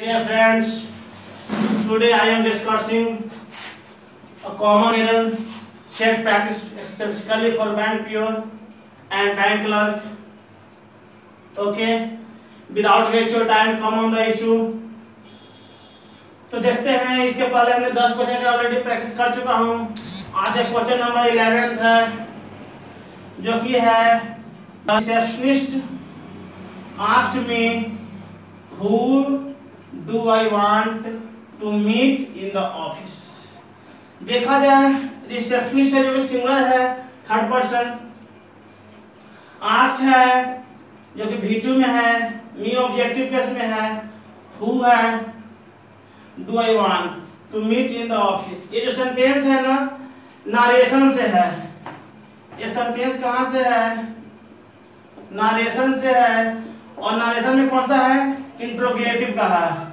Dear friends, today I am discussing a common error set practice specifically for bank PO and bank clerk. Okay, without waste your time, come on the issue. तो देखते हैं इसके पहले हमने 10 question का already practice कर चुका हूँ आज एक क्वेश्चन नंबर इलेवेंथ है जो कि है receptionist asked me who do I want to meet in the office? देखा जाए रिसेप्शनिस्ट है जो कि सिंगुलर है थर्ड पर्सन आर्ट है, जो कि V2 में है मी ऑब्जेक्टिव केस में है हु है do I want to meet in the office ये जो सेंटेंस है ना नारेशन से है। ये सेंटेंस कहाँ से है? नारेशन से है। और नारेशन में कौन सा है? इंट्रोगेटिव का है।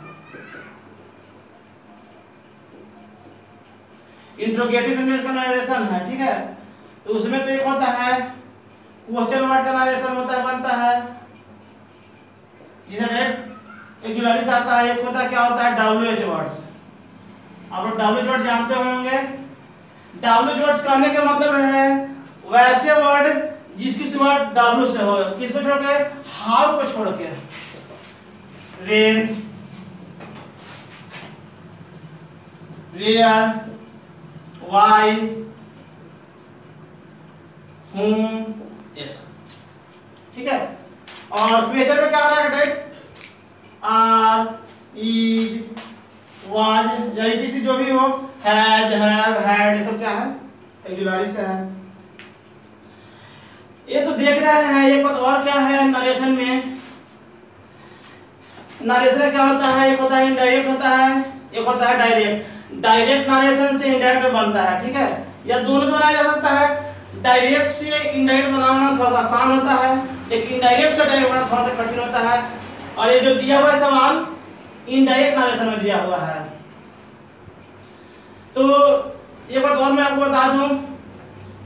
इंट्रोगेटिव सेंटेंस का नारेशन है, ठीक है? तो उसमें तो एक होता है क्वेश्चन वर्ड का नारेशन होता है, बनता है। जिसे रेट एक जुलारी आता है, एक होता है, क्या होता है? डब्ल्यू एच वर्ड्स आप लोग डब्ल्यू एच वर्ड जानते होंगे। डब्ल्यू एच वर्ड्स कहने का मतलब है, वैसे वर्ड जिसकी शुरुआत डब्ल्यू से हो। किसको छोड़ के हाउ को छोड़ के when where why whom, yes ठीक है? और क्वेश्चन में क्या आ रहा है डेट आर इज़ वाज या ईटीसी जो भी हो हैज़ हैव हैड ये सब क्या है? एक्जुलरी से है। ये तो देख रहे हैं एक बात और क्या है नरेशन में? नरेशन क्या होता है? एक होता है इनडायरेक्ट होता है, एक होता है डायरेक्ट डायरेक्ट नरेशन से इनडायरेक्ट बनता है, ठीक है? या दोनों से बनाया जा सकता है। डायरेक्ट से इनडायरेक्ट बनाना थोड़ा सा आसान होता है, लेकिन इनडायरेक्ट से डायरेक्ट बनाना थोड़ा सा कठिन होता है। और ये जो दिया हुआ है सवाल इनडायरेक्ट नरेशन में दिया हुआ है। तो ये बात और मैं आपको बता दूँ।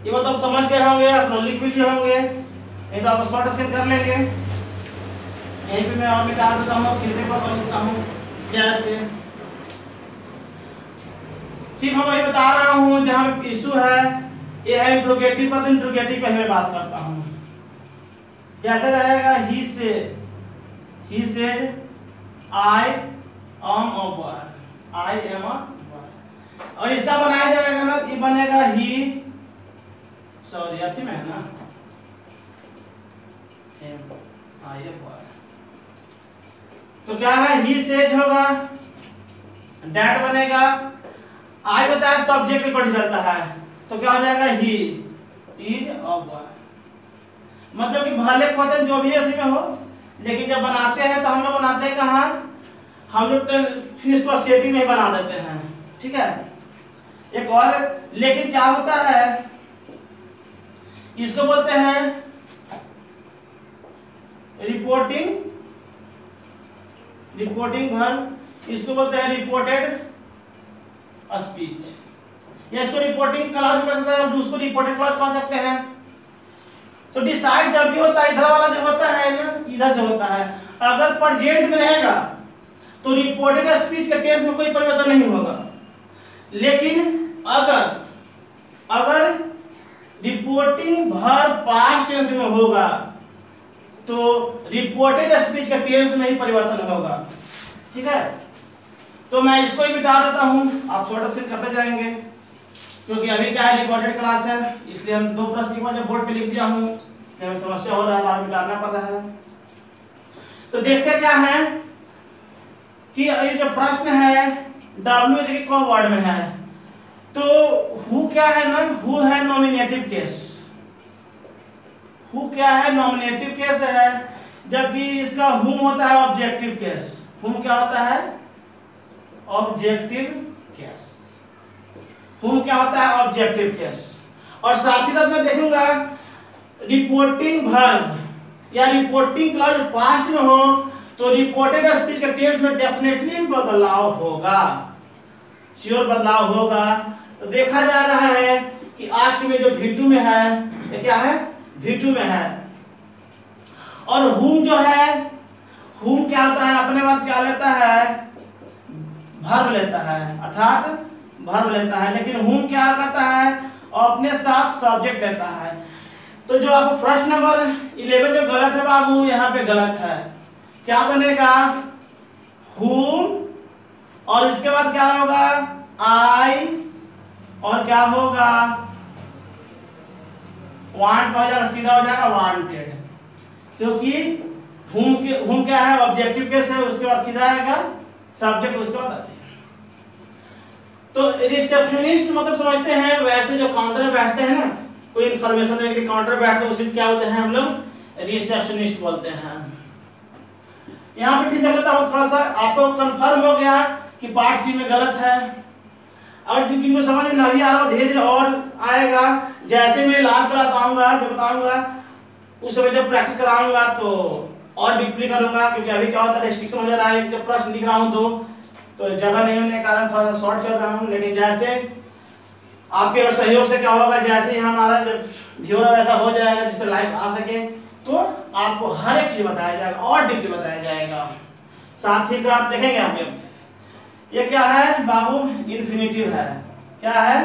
ये बात आप समझ गए होंगे, आप लिख भी लिए होंगे। नहीं तो आप शॉर्ट स्कैन कर लेंगे। यहीं पे मैं और मिटा देता हूँ, फिर से लिखता हूँ। जैसे सिर्फ़ मैं वही बता रहा हूँ, जहाँ इशू है, ये है इंट्रोगेटिव तो इंट्रोगेटिव पे मैं बात करता हूँ। कैसे रहेगा? ही से ही से I am a boy I am a boy और इसका बनाया जाएगा ना, ये बनेगा ही सॉरी अथी में है ना। एम आई ए बॉय तो क्या है? ही सेज होगा। डैट बनेगा। आई बताया सब्जेक्ट पर चलता है तो क्या हो जाएगा ही इज़ अ मतलब कि भले क्वेश्चन जो भी अथी में हो, लेकिन जब बनाते हैं तो हम लोग बनाते हैं कहाँ? हम लोग फिर इसको सेटिंग में बना देते हैं, ठीक है? एक और, लेकिन क्या होता है? इसको बोलते हैं रिपोर्टिंग रिपोर्टिंग वर्ब इसको बोलते हैं रिपोर्टेड स्पीच या इसको रिपोर्टिंग क्लास कह सकते हैं उसको रिपोर्टेड क्लास कह सकते हैं। तो डिसाइड जब भी होता है, इधर वाला जो होता है ना, इधर से होता है। अगर प्रेजेंट में रहेगा तो रिपोर्टेड स्पीच के टेंस में कोई परिवर्तन नहीं होगा। लेकिन अगर अगर रिपोर्टिंग भर पास्ट टेंस में होगा तो रिपोर्टेड स्पीच के टेंस में ही परिवर्तन होगा। ठीक है? तो मैं इसको ही मिटा देता हूँ। आप शॉर्ट से करते जाएँगे। क्योंकि अभी क्या है रिकॉर्डेड क्लास है, इसलिए हम दो प्रश्न एक जब बोर्ड पे लिख दिया हूँ हमें समस्या हो रहा है बार मिटाना पड़ रहा है। तो देखते क्या है कि ये जो प्रश्न है डब्ल्यू एच के कौन वर्ड में है। तो हु क्या है ना हु है नॉमिनेटिव केस हु क्या है नॉमिनेटिव केस है, जबकि इसका हुम होता है ऑब्जेक्टिव केस हुम क्या होता है? ऑब्जेक्टिव केस हुम क्या होता है ऑब्जेक्टिव केस और साथ ही साथ मैं देखूँगा रिपोर्टिंग वर्ब या रिपोर्टिंग क्लास पास्ट में हो तो रिपोर्टेड स्पीच के टेंस में डेफिनेटली बदलाव होगा। श्योर बदलाव होगा। तो देखा जा रहा है कि आज में जो V2 में है, ये क्या है? V2 में है। और हुम जो है हुम क्या होता है? अपने बाद क्या लेता है? भर्व लेता है, अर्थात भर लेता है, लेकिन हुम क्या करता है? और अपने साथ सब्जेक्ट लेता है। तो जो आप प्रश्न नंबर 11 जो गलत है बाबू, यहाँ पे गलत है। क्या बनेगा? हुम और इसके बाद क्या होगा? आई और क्या होगा? वांट हो जाएगा, सीधा हो जाएगा वांटेड क्योंकि हुम के हुम क्या है? ऑब्जेक्टिव केस है? उसके बाद सीधा आएगा सब्जेक्ट उसके बाद आती है। तो रिसेप्शनिस्ट मतलब समझते हैं, वैसे जो काउंटर में बैठते हैं ना, कोई इंफॉर्मेशन देने के लिए काउंटर बैठते हैं, उसे क्या बोलते हैं हम लोग? रिसेप्शनिस्ट बोलते हैं। यहाँ पे फिर देख लेता हूँ, थोड़ा सा आपको कंफर्म हो गया कि पार्ट सी में गलत है। और जिन जिनको समझ में नहीं आ रहा, धीरे धीरे और आएगा। जैसे मैं लास्ट क्लास आऊँगा, जो बताऊँगा, उस समय जब प्रैक्टिस कराऊँगा तो और डीपली करूँगा, क्योंकि अभी क्या होता है रेस्ट्रिक्शन हो जा रहा है जब प्रश्न लिख रहा हूँ तो तो जगह नहीं होने के कारण थोड़ा सा शॉर्ट चल रहा हूँ, लेकिन जैसे आपके अगर सहयोग से क्या होगा, जैसे ही हमारा जब व्यूअर वैसा हो जाएगा, जिससे लाइव आ सके तो आपको हर एक चीज़ बताया जाएगा, और डीपली बताया जाएगा। साथ ही साथ देखेंगे हम ये क्या है बाबू? इन्फिनिटिव है। क्या है?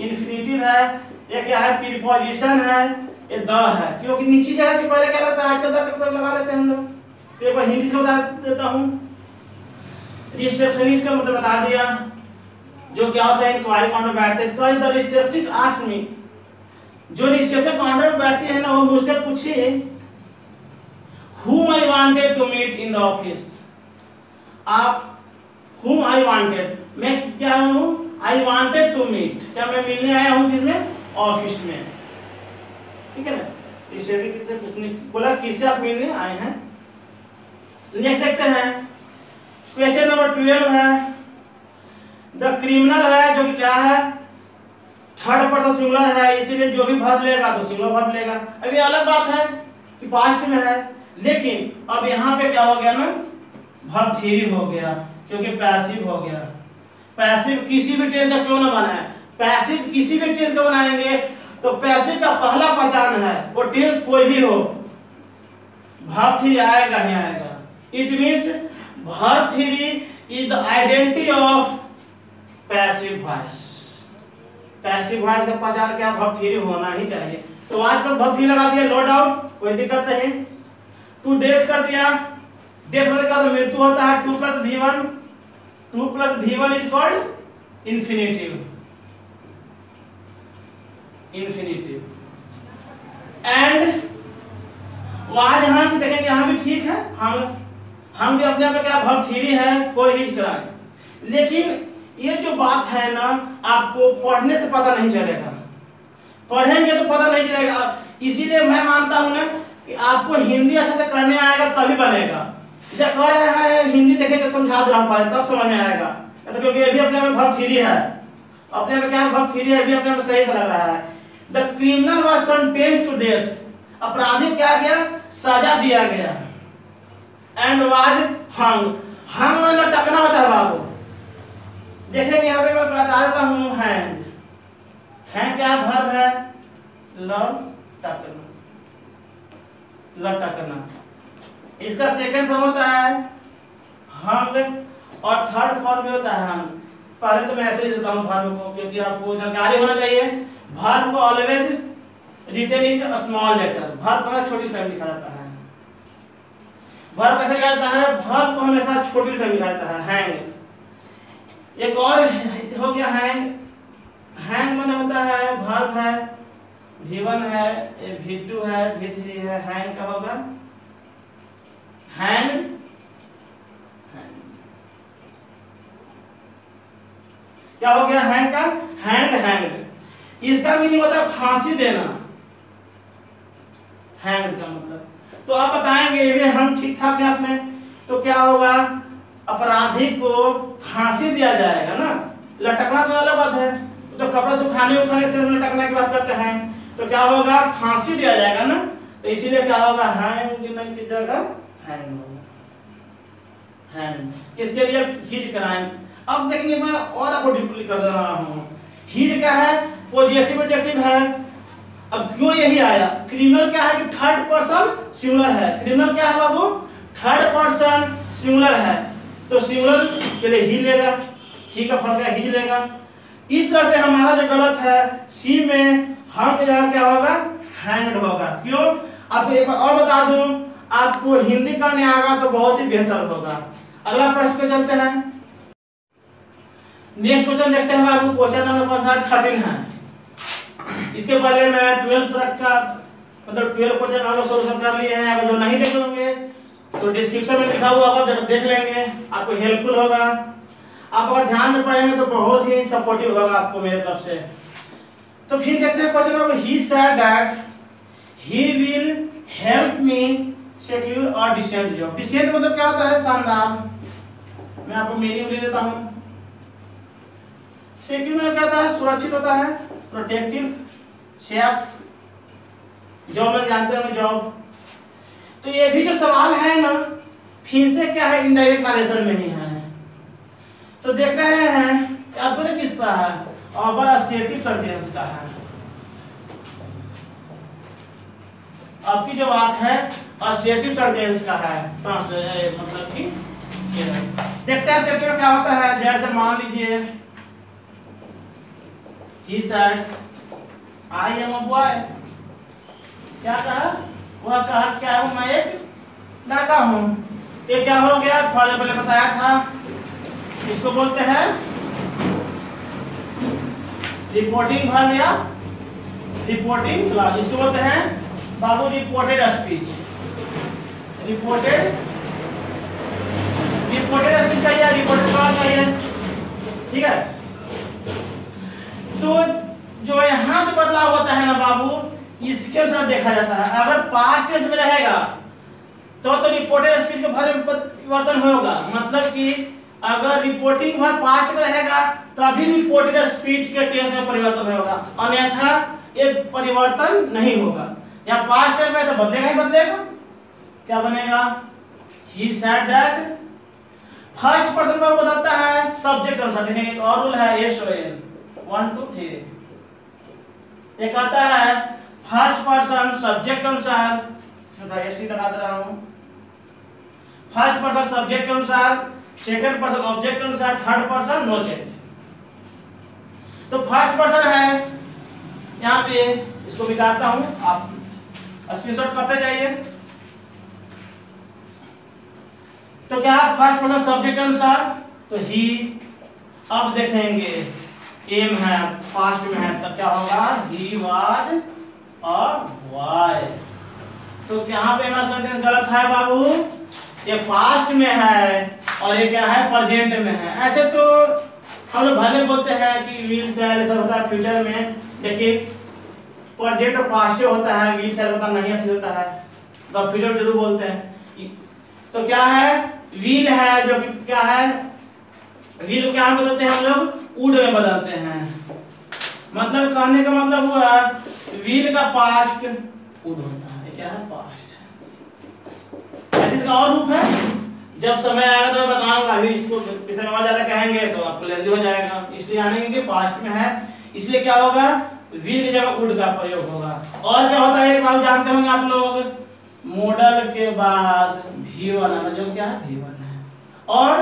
इन्फिनिटिव है। ये क्या है? प्रीपोजिशन है। ये द है। क्योंकि निश्चित जगह के पहले क्या रहता है? आजकल तक प्रयोग लगा लेते हैं हम लोग। एक बार हिंदी से बता देता हूँ। रिसेप्शनिस्ट का मतलब बता दिया। जो क्या होता है इंक्वायरी काउंटर बैठते हैं। Inquiry the receptionist asked me जो रिसेप्शन काउंटर पर बैठती है ना, वो मुझसे पूछे, whom I wanted to meet in the office? आप, whom I wanted? मैं क्या हूँ? I wanted to meet. क्या मैं मिलने आया हूँ किसमें? ऑफ़िस में। ठीक है ना? इससे भी किससे पूछने बोला किससे आप मिलने आए हैं? नेक्स्ट देखते हैं। क्वेश्चन नंबर ट्वेल्व है। द क्रिमिनल है जो क्या है? थर्ड पर्सन सिंगुलर है, इसीलिए जो भी भर लेगा तो सिंगुलर भर लेगा। अभी अलग बात है कि पास्ट में है, लेकिन अब यहाँ पे क्या हो गया ना? भर थ्री हो गया, क्योंकि पैसिव हो गया। पैसिव किसी भी टेंस का क्यों ना बनाए? पैसिव किसी भी टेंस का बनाएँगे तो पैसिव का पहला पहचान है, वो टेंस कोई भी हो। भर थ्री आएगा ही आएगा। It means verb three is the identity of passive voice passive voice का पहचान क्या? भर थ्री होना ही चाहिए। तो आज पर भर थ्री लगा दिया नो डाउट कोई दिक्कत नहीं। टू डेथ कर दिया। डेथ मतलब क्या? तो मृत्यु होता है to plus V one to plus V one is called infinitive infinitive and आज हम देखेंगे यहाँ भी ठीक है, हम हम भी अपने आप में क्या भव थ्री है, कोई हिच कराए लेकिन ये जो बात है ना, आपको पढ़ने से पता नहीं चलेगा। पढ़ेंगे तो पता नहीं चलेगा। इसीलिए मैं मानता हूँ ना कि आपको हिंदी अच्छे से करने आएगा, तभी बनेगा। इसे कह रहे हैं, हिंदी देखेंगे समझा दे रहा हूँ तब समझ में आएगा। तो क्योंकि ये भी अपने में भव थ्री है। अपने में क्या भव थ्री है भी अपने में सही से लग रहा है। The criminal was sentence to death अपराधी क्या गया सजा दिया गया। एंड वाज हंग हंग मतलब लटकना होता है बाबू। देखेंगे यहाँ पे मैं बता देता हूँ हैंग हैंग क्या भर्व है? लव टकना लटकना इसका सेकंड फॉर्म होता है हंग और थर्ड फॉर्म भी होता है हंग पहले तो मैं ऐसे ही देता हूँ भार्व को, क्योंकि आपको जानकारी होना चाहिए। भार्व को always written in small letter verb को छोटी लेटर लिखा जाता है। भार्व कैसे लिखा जाता है भार्व को हमेशा छोटी लेटर लिखा जाता है हैंग एक और हो गया हैंग हैंग माने होता है भार्व है V1 है V2 है V3 है हैंग का होगा। हैंग क्या हो गया हैंग का? हैंड हैंग इसका मीनिंग होता है फांसी देना। हैंग का मतलब। तो आप बताएँगे, ये भी हम ठीक ठाक हैं आपने तो क्या होगा? अपराधी को फांसी दिया जाएगा ना? लटकना तो अलग बात है। तो कपड़ा सुखाने, उखाने से लटकने की बात करते हैं। तो क्या होगा? फांसी दिया जाएगा ना? तो इसीलिए क्या होगा? हैंग की जगह हैंग होगा हैंग किसके लिए? हिज कराएँ अब देखेंगे मैं और आपको डिप्ली कर रहा हूँ। हिज क्या है पॉजिटिव एडजेक्टिव है। अब क्यों यही आया? क्रिमिनल क्या है कि थर्ड पर्सन सिंगुलर है? क्रिमिनल क्या है बाबू? थर्ड पर्सन सिंगुलर है। तो सिंगुलर के लिए ही लेगा ही का फ़र्क है? ही लेगा। इस तरह से हमारा जो गलत है सी में हम की जगह क्या होगा? हैंड होगा। क्यों? आपको एक और बता दूँ, आपको हिंदी करने आएगा तो बहुत ही बेहतर होगा। अगला प्रश्न पे चलते हैं। नेक्स्ट क्वेश्चन देखते हैं बाबू क्वेश्चन नंबर कौन सा थर्टीन है। इसके पहले मैं ट्वेल्थ तक का मतलब ट्वेल्व क्वेश्चन हम लोग सोल्यूशन कर लिए हैं, अगर जो नहीं देखे होंगे तो डिस्क्रिप्शन में लिखा हुआ होगा जब देख लेंगे, आपको हेल्पफुल होगा। आप अगर ध्यान से पढ़ेंगे तो बहुत ही सपोर्टिव होगा आपको मेरे तरफ़ से। तो फिर देखते हैं question number he said that he will help me secure और डिसेंट जॉब डिसेंट मतलब क्या होता है? शानदार। मैं आपको मीनिंग लिख देता हूँ। सिक्योर मतलब क्या होता है सुरक्षित होता है प्रोटेक्टिव सेफ़ जॉब में जानते होंगे जॉब तो ये भी जो सवाल है ना, फिर से क्या है? इनडायरेक्ट नारेशन में ही है। तो देख रहे हैं, अपने किसका है? अवर असेटिव सेंटेंस का है। आपकी जो वाक है असेटिव सेंटेंस का है। मतलब कि देखते हैं सेटिव क्या होता है? जैसे मान लीजिए he said I am a boy क्या कहा? वह कहा, क्या हूँ मैं? एक लड़का हूँ। ये क्या हो गया? थोड़ा पहले बताया था। इसको बोलते हैं रिपोर्टिंग वर्ब या रिपोर्टिंग क्लास इसको बोलते हैं बाबू reported speech reported reported speech चाहिए रिपोर्टेड क्लास चाहिए ठीक है? तो जो यहाँ जो बदलाव होता है ना बाबू, इसके अनुसार देखा जाता है। अगर पास्ट टेंस में रहेगा तो तो रिपोर्टेड स्पीच का भर परिवर्तन होगा। मतलब कि अगर रिपोर्टिंग वर्ब पास्ट में रहेगा, तभी रिपोर्टेड स्पीच के टेंस में परिवर्तन होगा। अन्यथा ये परिवर्तन नहीं होगा। या पास्ट टेंस में तो बदलेगा ही बदलेगा। क्या बनेगा? He said that first person में बदलता है सब्जेक्ट अनुसार। देखेंगे, एक और रूल है, ये शोएल वन, टू, थ्री। एक आता है फ़र्स्ट पर्सन सब्जेक्ट अनुसार लगा दे रहा हूँ। फ़र्स्ट पर्सन सब्जेक्ट के अनुसार सेकंड पर्सन ऑब्जेक्ट के अनुसार थर्ड पर्सन नो चेंज तो फ़र्स्ट पर्सन है, यहाँ पे, इसको मिटाता हूँ, आप स्क्रीनशॉट करते जाइए। तो क्या फ़र्स्ट पर्सन सब्जेक्ट के अनुसार तो ही अब देखेंगे। एम है पास्ट में है, तब क्या होगा? ही वाज अ बॉय तो यहाँ पे हमारा सेंटेंस गलत है बाबू? ये पास्ट में है और ये क्या है? प्रेजेंट में है। ऐसे तो हम लोग भले बोलते हैं कि विल से ऐसा होता है फ्यूचर में, लेकिन प्रेजेंट और पास्ट होता है विल से होता नहीं, अच्छी होता है। तो फ्यूचर ज़रूर बोलते हैं। तो क्या है? विल है जो कि क्या है? विल क्या बदलते हैं हम लोग? उड में बदलते हैं। मतलब कहने का मतलब हुआ विल का पास्ट उड होता है क्या है? पास्ट ऐसे इसका और रूप है? जब समय आएगा तो मैं बताऊँगा। अभी इसको विषय में और ज़्यादा कहेंगे तो आपको लेंदी हो जाएगा। इसलिए आने कि पास्ट में है। इसलिए क्या होगा? विल की जगह उड का प्रयोग होगा। और क्या होता है? आप जानते होंगे आप लोग। मॉडल के बाद भी वन जो क्या? है भी वन है। और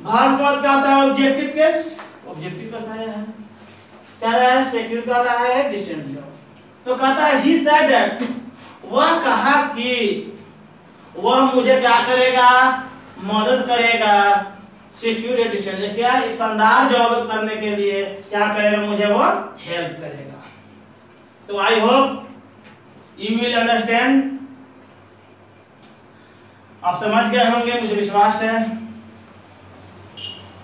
भाग के बाद क्या होता है? ऑब्जेक्टिव केस ऑब्जेक्टिव आया है। क्या रहा है सिक्योर कर रहा है डिस्टेंस तो कहता है ही सेड वह कहा कि वह मुझे क्या करेगा? मदद करेगा। सिक्योर डिसीज़न क्या एक शानदार जॉब करने के लिए क्या करेगा मुझे? वो हेल्प करेगा। तो I hope you will understand आप समझ गए होंगे, मुझे विश्वास है।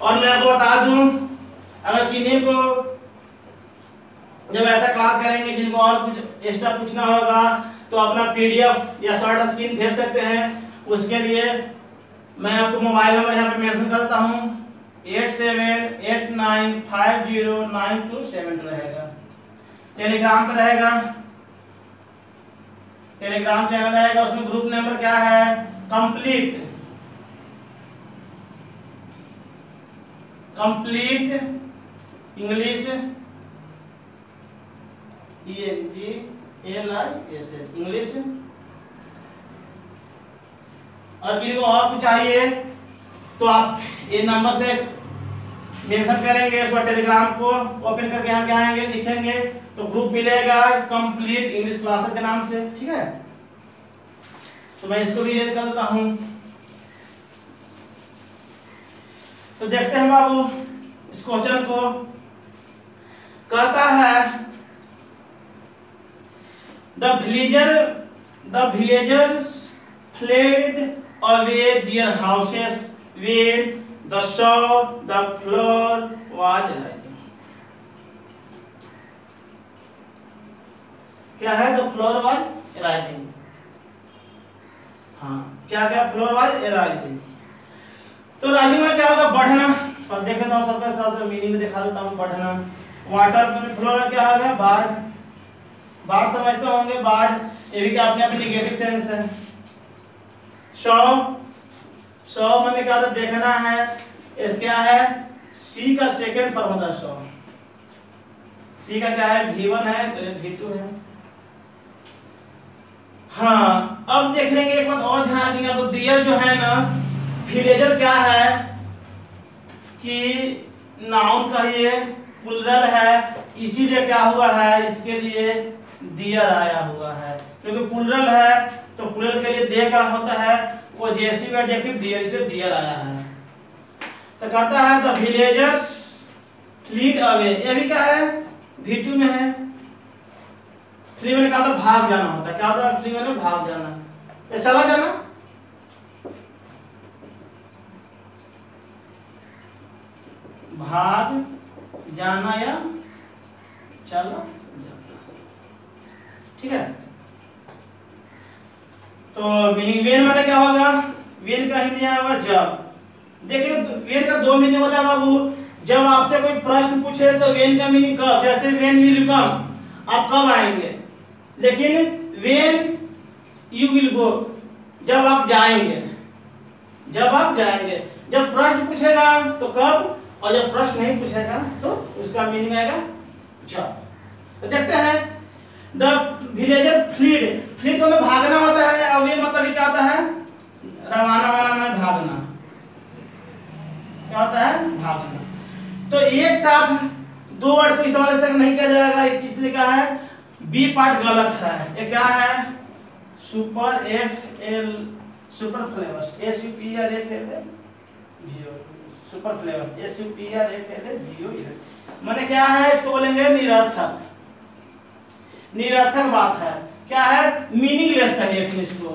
और मैं आपको बता दूँ अगर किन्हीं को जब ऐसा क्लास करेंगे जिनको और कुछ एक्स्ट्रा पूछना होगा तो अपना पीडीएफ या शॉर्ट स्क्रीन भेज सकते हैं। उसके लिए मैं आपको मोबाइल नंबर यहाँ पे मेंशन करता हूँ। Eight seven, eight nine, five zero nine two seven रहेगा। टेलीग्राम पर रहेगा। टेलीग्राम चैनल रहेगा। उसमें ग्रुप नंबर क्या है? Complete complete English. L English. और किसी को और कुछ चाहिए तो आप ये नंबर से मेंशन करेंगे, उसका टेलीग्राम को ओपन करके यहाँ क्या आएँगे, लिखेंगे तो ग्रुप मिलेगा कंप्लीट इंग्लिश क्लासेस के नाम से, ठीक है? तो मैं इसको भी इरेज कर देता हूँ। तो देखते हैं बाबू, इस क्वेश्चन को कहता है the villager the villagers fled away their houses when the saw the floor was rising क्या है? द फ्लोर वाज राइजिंग हाँ क्या क्या? फ्लोर वाज राइजिंग तो राइजिंग में क्या होगा बढ़ना। तो देख हूँ सबका, थोड़ा सा मीनिंग में दिखा देता हूँ, बढ़ना। वाटर फ्लोर क्या होगा? बाढ़ बाढ़ समझते होंगे, बाढ़, ये भी क्या अपने आप निगेटिव सेंस है। सौ सौ मैंने क्या होता देखना है, ये क्या है? सी का सेकंड फॉर्म होता है सौ। सी का क्या है? भी वन है तो ये भी टू है। हाँ अब देखेंगे एक बात और ध्यान रखेंगे। तो दियर जो है ना विलेजर क्या है? कि नाउन का ये प्लुरल है, इसीलिए क्या हुआ है, इसके लिए दियर आया हुआ है। क्योंकि प्लुरल है तो प्लुरल के लिए दे का होता है, वो जैसी एडजेक्टिव दियर इसलिए दियर आया है। तो कहता है द विलेजर्स फ्लीड अवे ये भी क्या है? V2 में है। फ्ली मैंने कहा था, भाग जाना होता क्या होता है फ्ली मैंने भाग जाना। ये चला जाना। भाग जाना या चला जाना ठीक है? तो मीनिंग वेन मतलब क्या होगा? वेन का हिंदी यहाँ होगा जब। देखिए वेन का दो मीनिंग होता है बाबू। जब आपसे कोई प्रश्न पूछे तो वेन का मीनिंग कब? जैसे वेन विल कम, आप कब आएँगे? लेकिन वेन यू विल गो, जब आप जाएँगे। जब आप जाएँगे। जब प्रश्न पूछेगा तो कब? और जब प्रश्न नहीं पूछेगा तो उसका मीनिंग आएगा जब तो देखते हैं द विलेजर फ्लीड फ्लीड मतलब भागना होता है, और ये मतलब क्या होता है? रवाना वाना में भागना। क्या होता है? भागना। तो एक साथ दो वर्ड को इस्तेमाल इस तरह नहीं किया जाएगा इसलिए क्या है बी पार्ट गलत है। ये क्या है? Super F L super flavours S U P R F L super flavours S U P R F L जीओ माने क्या है, इसको बोलेंगे निरर्थक। निरर्थक बात है। क्या है? मीनिंगलेस कहिए फिर इसको।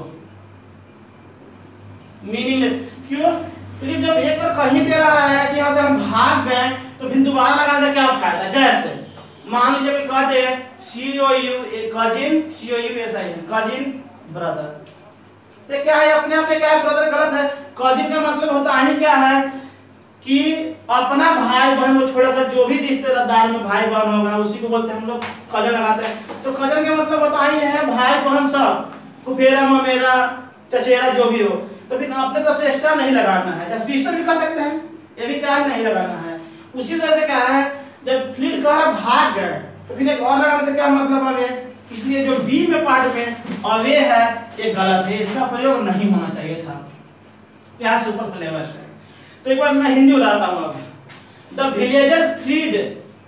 मीनिंगलेस क्यों? क्योंकि जब एक बार कहीं दे रहा है कि यहाँ से हम भाग गए तो फिर दोबारा लगाने से क्या फ़ायदा? जैसे, मान लीजिए कह दे C O U A cousin C O U S I N cousin brother तो क्या है, अपने आप में क्या है ब्रदर गलत है? कजिन का मतलब होता है क्या है? कि अपना भाई बहन को छोड़कर जो भी रिश्तेदार में भाई बहन होगा, उसी को बोलते हैं हम लोग कज़न लगाते हैं। तो कज़न का मतलब होता ही है भाई बहन सब, कुफेरा, ममेरा, चचेरा, जो भी हो। तो फिर अपने तरफ़ से एक्स्ट्रा नहीं लगाना है, या सिस्टर भी कर सकते हैं, ये भी क्या नहीं लगाना है। उसी तरह से क्या है, जब फ्लीट कह रहा भाग गए तो फिर एक और लगाने से क्या मतलब अवे इसलिए जो बी में पार्ट में अवे है, ये गलत है, इसका प्रयोग नहीं होना चाहिए था। क्या सुपर फ्लेवर्स है तो एक बार मैं हिंदी बताता हूँ अब the villager fled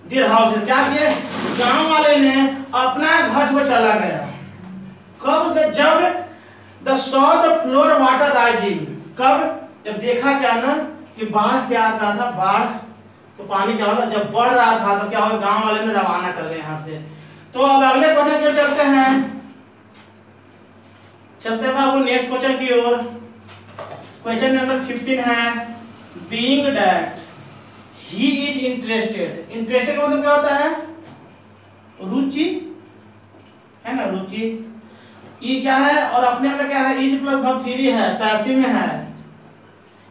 their house क्या किए गाँव वाले ने अपना घर को चला गया। कब? जब the saw the floor water rising कब? जब देखा क्या ना, कि बाढ़ क्या आ रहा था, बाढ़। तो पानी क्या होता, जब बढ़ रहा था तो क्या होगा? गाँव वाले ने रवाना कर गए यहाँ से। तो अब अगले क्वेश्चन की ओर चलते हैं। चलते हैं बाबू नेक्स्ट क्वेश्चन की ओर। क्वेश्चन नंबर 15 है। Being that he is interested interested मतलब क्या होता है? रुचि, है ना, रुचि। ई क्या है? और अपने आप में क्या है? इज़ प्लस वर्ब थ्री है पैसिव में है।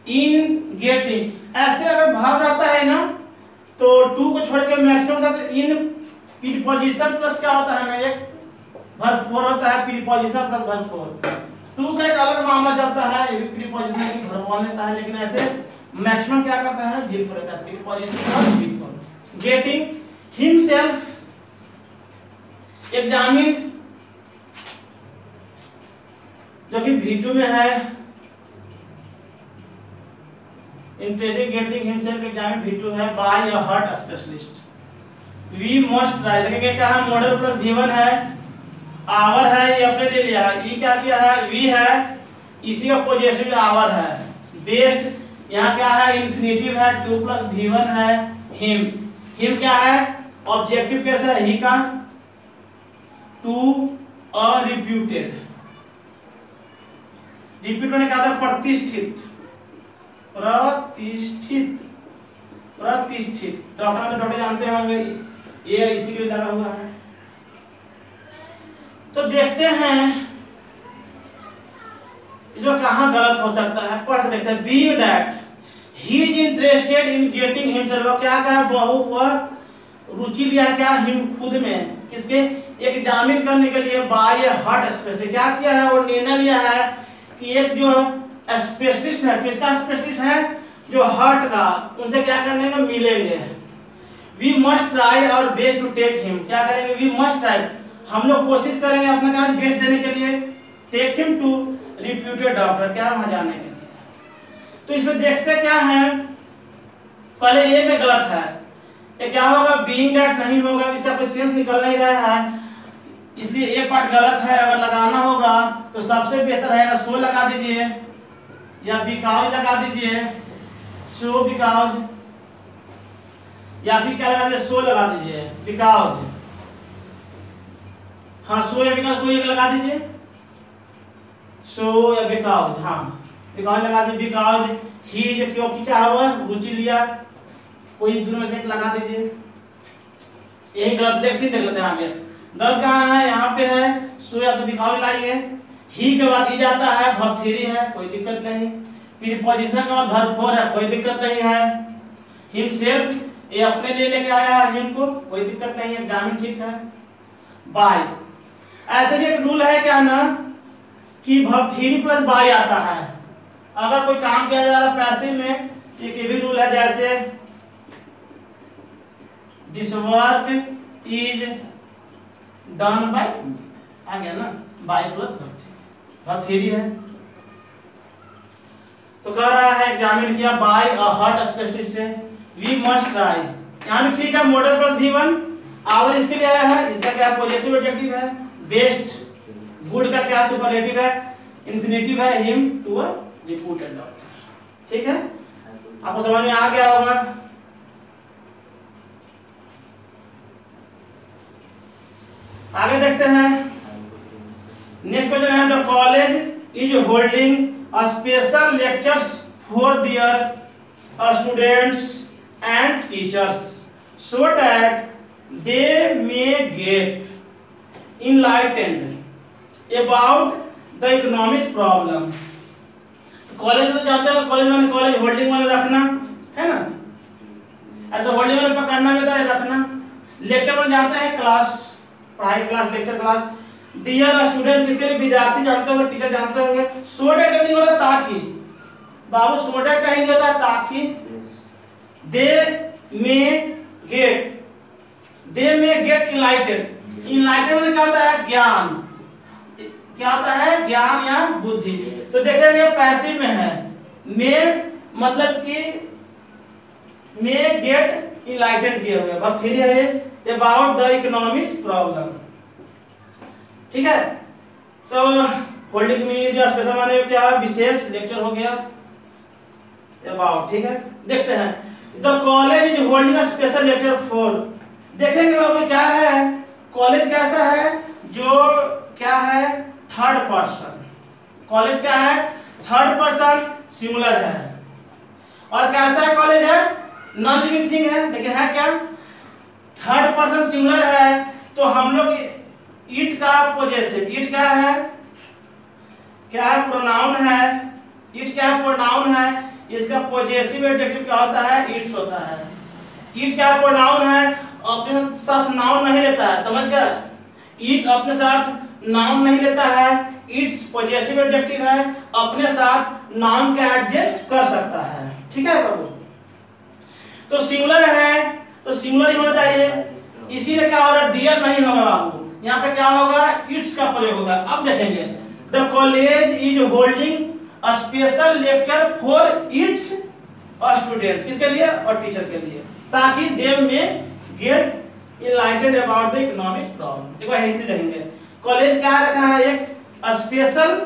इन गेटिंग ऐसे अगर भाव रहता है ना तो टू को छोड़ के मैक्सिमम साथ इन प्रीपोजिशन प्लस क्या होता है ना, एक वर्ब फोर होता है preposition plus verb four to का एक अलग मामला चलता है, ये भी प्रीपोजिशन की वर्ब वन लेता है, लेकिन ऐसे मैक्सिमम क्या करता है? वी फोर रहता है। Preposition plus V four getting himself examine जो कि V2 में है। Interesting getting himself examine V2 है by a heart specialist we must try देखेंगे क्या है? मॉडल प्लस V1 है। आवर है, ये अपने ले लिया है। ई क्या किया है? वी है। इसी का पोजेसिव आवर है। बेस्ट यहाँ क्या है? इन्फिनेटिव है टू प्लस वी वन है हिम हिम क्या है? ऑब्जेक्टिव कैसा है? ही का टू और रिप्यूटेड रिपीट मैंने कहा था प्रतिष्ठित। प्रतिष्ठित। प्रतिष्ठित। डॉक्टर तो डॉक्टर जानते होंगे। ये इसी के लिए लगा हुआ है। तो देखते हैं इसमें कहाँ गलत हो सकता है? पढ़ देखते हैं। Be that he is interested in getting himself क्या कहा बहु वह रुचि लिया क्या? हिम खुद में। किसके? एग्जामिन करने के लिए बाय हार्ट स्पेशलिस्ट क्या किया है? और निर्णय लिया है कि एक जो स्पेशलिस्ट है, किसका स्पेशलिस्ट है? जो हार्ट का। उनसे क्या करने को? मिलेंगे। We must try our best to take him क्या करेंगे? वी मस्ट ट्राई हम लोग कोशिश करेंगे अपना काम बेस्ट देने के लिए। Take him to reputed doctor, क्या वहाँ जाने के तो इसमें देखते क्या है। पहले ए में गलत है। ये क्या होगा? बीइंग दैट नहीं होगा इसका कोई सेंस निकल नहीं रहा है। इसलिए ये पार्ट गलत है, अगर लगाना होगा तो सबसे बेहतर है सो लगा दीजिए, या बिकाउज लगा दीजिए, सो बिकाउज या फिर क्या लगा दीजिए, सो लगा दीजिए बिकाउज हाँ सो या बिकाउज कोई एक लगा दीजिए। सो या बिकाउज हाँ। बिकाउज लगा दीजिए, बिकाउज। ही क्योंकि क्या हुआ? रुचि लिया। कोई दोनों में से एक लगा दीजिए। यही गलत देख नहीं देख लेते हैं आगे। गलत कहाँ है? यहाँ पे है। सो या तो बिकाउज लाइए ही के बाद ई जाता है, verb थ्री है, कोई दिक्कत नहीं। फिर पोजीशन के बाद verb फोर है, कोई दिक्कत नहीं है। हिम सेल्फ ये अपने लिए लेके आया है हिम को, कोई दिक्कत नहीं है एग्जामिन ठीक है। बाय ऐसे भी एक रूल है, क्या ना? कि verb थ्री प्लस बाय आता है। अगर कोई काम किया जा रहा पैसे में, एक ये भी रूल है जैसे this work is done by आ गया ना बाय प्लस वर्ब थ्री। है। तो कह रहा है एग्जामिन किया बाय अ हार्ट स्पेशलिस्ट से। वी मस्ट ट्राई यहाँ भी ठीक है modal plus V one our इसके लिए आया है, इसका क्या पॉजिटिव एडजेक्टिव है? बेस्ट गुड का क्या सुपरलेटिव है? इंफिनिटिव है, him to a reported doctor ठीक है? आपको समझ में आ गया होगा। आगे देखते हैं। नेक्स्ट क्वेश्चन है the college is holding special lectures for their students and teachers so that they may get enlightened about the economics problem college में तो जानते हो कॉलेज में कॉलेज होल्डिंग वाले रखना है ना? ऐसे होल्डिंग वाले पकड़ना में तो रखना। लेक्चर में जाते हैं क्लास पढ़ाई class lecture class dear student किसके लिए विद्यार्थी जानते होंगे टीचर जानते होंगे? सोडेट का नहीं होता? ताकि। बाबू सोडेट का हिंदी होता? है ताकि they may get they may get enlightened enlightened में क्या होता है? ज्ञान। क्या होता है? ज्ञान या बुद्धि। तो देखेंगे पैसिव में है। मे मतलब कि मे गेट इनलाइटेड किए हुए अब थ्री है अबाउट द इकोनॉमिक्स प्रॉब्लम ठीक है? तो होल्डिंग में जो स्पेशल माने क्या है विशेष लेक्चर हो गया? अबाउट ठीक है? देखते हैं। The college is holding a special lecture for देखेंगे बाबू क्या है? कॉलेज कैसा है? जो क्या है? थर्ड पर्सन कॉलेज क्या है? थर्ड पर्सन सिंगुलर है। और कैसा है कॉलेज है? नॉन लिविंग थिंग है। देखिए, है क्या? थर्ड पर्सन सिंगुलर है तो हम लोग इट का पोजेसिव इट क्या है? क्या है प्रोनाउन है? इट क्या है प्रोनाउन है? इसका पोजेसिव एडजेक्टिव क्या होता है? इट्स होता है। इट क्या प्रोनाउन है? अपने साथ नाउन नहीं लेता है, समझ गया? इट अपने साथ नाउन नहीं लेता है, इट्स पोजेसिव एडजेक्टिव है, अपने साथ नाउन का एडजस्ट कर सकता है। ठीक है बाबू तो सिंगुलर है तो सिंगुलर ही होना चाहिए। इसीलिए क्या हो रहा है दियर नहीं होगा बाबू यहाँ पे क्या होगा, इट्स का प्रयोग होगा। अब देखेंगे। The college is holding special lecture for its students किसके लिए? और टीचर के लिए। ताकि they may get enlightened about the economics problem एक बार हिंदी देखेंगे। कॉलेज क्या रखा है? एक स्पेशल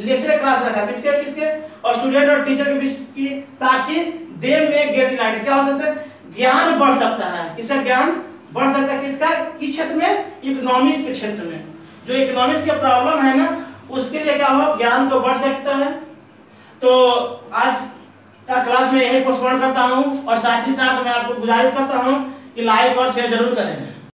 लेक्चर क्लास रखा किसके? किसके? और स्टूडेंट और टीचर के बीच की ताकि देव में गेट इनलाइटेड क्या हो सकता है? ज्ञान बढ़ सकता है। किसका ज्ञान बढ़ सकता है? किसका? किस क्षेत्र में इकोनॉमिक्स के क्षेत्र में। जो इकोनॉमिक्स के प्रॉब्लम है ना, उसके लिए क्या हो? ज्ञान तो बढ़ सकता है। तो आज का क्लास में यही पोस्टपोन करता हूँ और साथ ही साथ मैं आपको गुजारिश करता हूँ कि लाइक और शेयर ज़रूर करें।